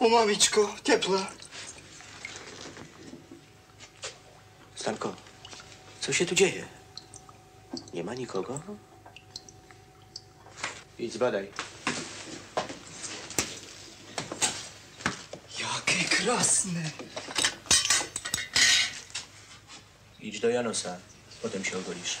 O mamiczko, ciepła. Stanko, co się tu dzieje? Nie ma nikogo? Idź zbadaj. Jakie krasne. Idź do Janosa, potem się ogolisz.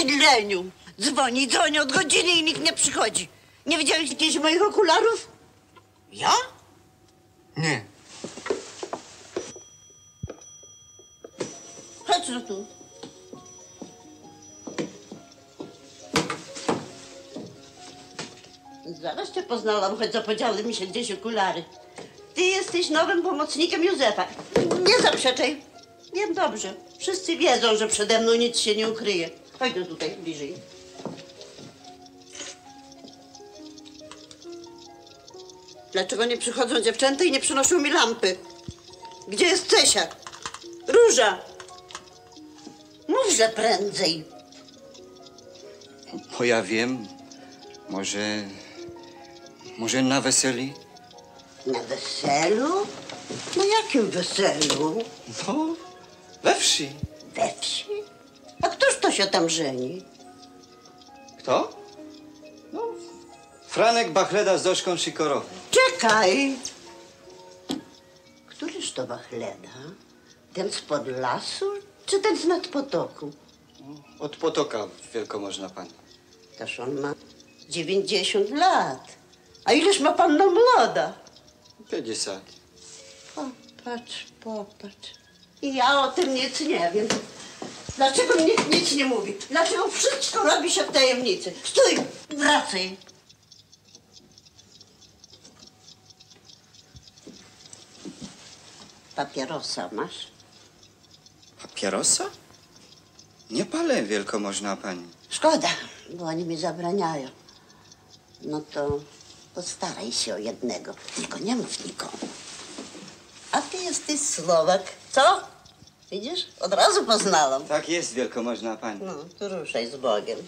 Ty leniu! Dzwoni, dzwoni od godziny i nikt nie przychodzi. Nie widziałeś jakichś moich okularów? Ja? Nie. Chodź no tu. Zaraz cię poznałam, choć zapodziały mi się gdzieś okulary. Ty jesteś nowym pomocnikiem Józefa. Nie zaprzeczaj. Wiem dobrze. Wszyscy wiedzą, że przede mną nic się nie ukryje. Chodź no tutaj bliżej. Dlaczego nie przychodzą dziewczęta i nie przynoszą mi lampy? Gdzie jest Cesia? Róża! Mówże prędzej. Bo ja wiem, może... Może na weseli? Na weselu? Na jakim weselu? No, we wsi. We wsi? A któż to się tam żeni? Kto? No, Franek Bachleda z Doszką Sikorową. Czekaj! Któryż to Wachleda? Ten spod lasu, czy ten z nad potoku? Od Potoka wielkomożna pani. Toż on ma 90 lat. A ileż ma panna młoda? 50. Popatrz, popatrz. I ja o tym nic nie wiem. Dlaczego nikt nic nie mówi? Dlaczego wszystko robi się w tajemnicy? Stój! Wracaj! Papierosa masz? Papierosa? Nie palę wielkomożna pani. Szkoda, bo oni mi zabraniają. No to postaraj się o jednego. Tylko nie mów nikomu. A ty jesteś Słowak, co? Widzisz? Od razu poznałam. Tak jest wielkomożna pani. No, to ruszaj z Bogiem.